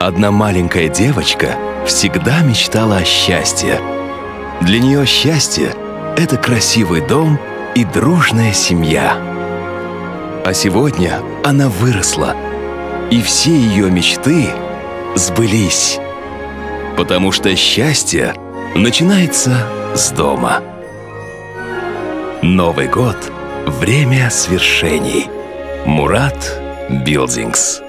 Одна маленькая девочка всегда мечтала о счастье. Для нее счастье — это красивый дом и дружная семья. А сегодня она выросла, и все ее мечты сбылись. Потому что счастье начинается с дома. Новый год — время свершений. Мурат Билдингс